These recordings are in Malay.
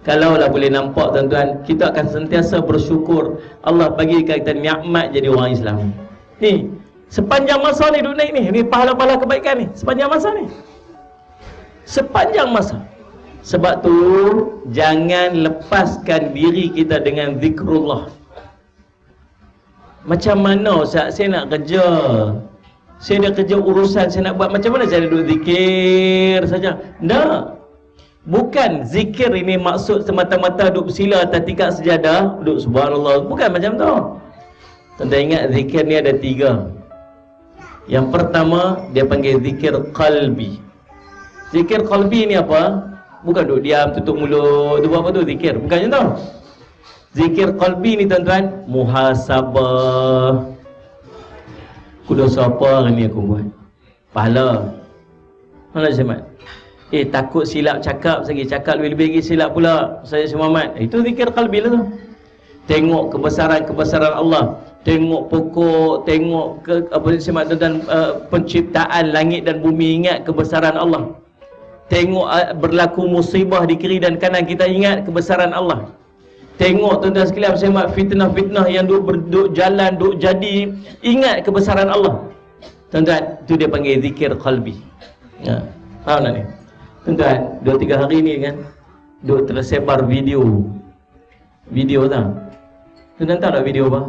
Kalaulah boleh nampak tuan-tuan, kita akan sentiasa bersyukur Allah bagi kita nikmat jadi orang Islam. Ni, sepanjang masa ni duduk naik ni, ni pahala-pahala kebaikan ni, sepanjang masa ni. Sepanjang masa. Sebab tu jangan lepaskan diri kita dengan zikrullah. Macam mana Ustaz saya nak kerja? Saya dah kerja urusan saya nak buat macam mana saya duduk zikir saja? Tak. Bukan zikir ini maksud semata-mata duduk bersila atas tingkat sejadah, duduk subhanallah. Bukan macam tu. Tanda ingat zikir ni ada tiga. Yang pertama, dia panggil zikir qalbi. Zikir qalbi ni apa? Bukan duduk diam, tutup mulut, tu apa tu zikir. Bukan macam tu. Zikir qalbi ni tuan-tuan, muhasabah. Aku dosa apa hari ni aku buat? Pahala. Mana Syed Eh takut silap cakap lagi Cakap lebih-lebih lagi silap pula. Saya si Muhammad. Itu zikir kalbi lah tu. Tengok kebesaran-kebesaran Allah. Tengok pokok Tengok ke, apa simak dan uh, penciptaan langit dan bumi. Ingat kebesaran Allah. Tengok uh, berlaku musibah di kiri dan kanan. Kita ingat kebesaran Allah. Tengok tuan-tuan sekalian simak fitnah-fitnah yang duk, berduk jalan, duk jadi. Ingat kebesaran Allah. Tuan-tuan, itu dia panggil zikir kalbi Ya, faham tak ni? Tuan-tuan, dua tiga hari ni kan Duk tersebar video. Video tak? Tuan-tuan tahu tak video apa?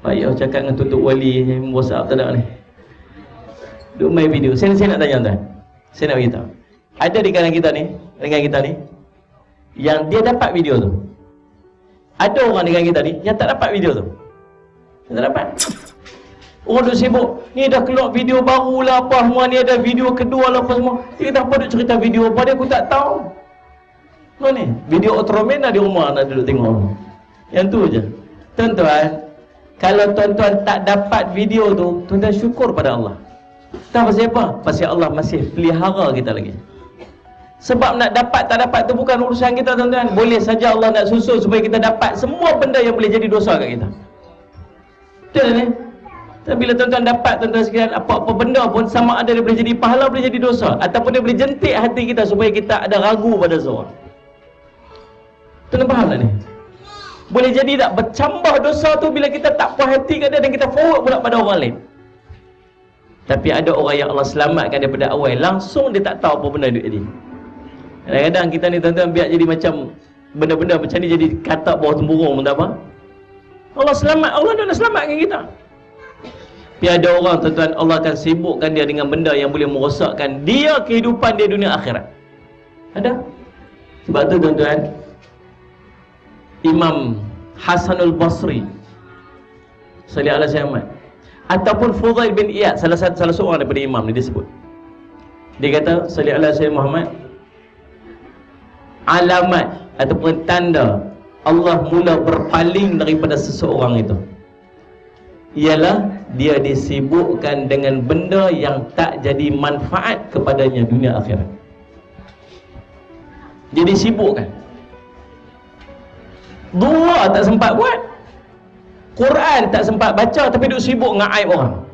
Payah cakap dengan tutup wali Whatsapp tak ada ni. Duk main video. Saya, saya nak tanya tuan Saya nak beritahu. Ada di kalangan kita ni Dengan kita ni Yang dia dapat video tu. Ada orang dengan kita ni Yang tak dapat video tu. Yang tak dapat Orang duk sibuk. Ni dah keluar video baru lah apa semua. Ni ada video kedua lah apa semua. Dia kata apa duk cerita video? Apa dia? Aku tak tahu. Mana ni? Video Ultraman lah di rumah nak duduk tengok. Yang tu je. Tuan-tuan Kalau tuan-tuan tak dapat video tu Tuan-tuan syukur pada Allah. Tahu pasal apa? Pasal Allah masih pelihara kita lagi. Sebab nak dapat tak dapat tu bukan urusan kita tuan-tuan. Boleh saja Allah nak susun supaya kita dapat Semua benda yang boleh jadi dosa kat kita. Betul ni? Dan bila tuan-tuan dapat tuan-tuan sekalian apa-apa benda pun sama ada dia boleh jadi pahala boleh jadi dosa ataupun dia boleh jentik hati kita supaya kita ada ragu pada seorang. Tuan-tuan faham tak ni? Boleh jadi tak bercambah dosa tu bila kita tak puas hati kat dia dan kita forward pula pada orang lain. Tapi ada orang yang Allah selamatkan daripada awal langsung dia tak tahu apa benda dia jadi. Kadang-kadang kita ni tuan-tuan biar jadi macam benda-benda macam ni jadi katak bawah temburung tak apa. Allah selamat, Allah dah selamatkan kita. Tapi ada orang tuan-tuan Allah akan sibukkan dia dengan benda yang boleh merosakkan dia kehidupan dia dunia akhirat. Ada? Sebab tu tuan-tuan Imam Hasanul Basri Salih Allah Syahmat Ataupun Fudail bin Iyad Salah satu salah seorang daripada imam ni dia sebut Dia kata Salih Allah Syahmat Muhammad Alamat Ataupun tanda Allah mula berpaling daripada seseorang itu Ialah dia disibukkan dengan benda yang tak jadi manfaat kepadanya dunia akhirat. Dia disibukkan. Dua tak sempat buat. Quran tak sempat baca tapi duk sibuk dengan aib orang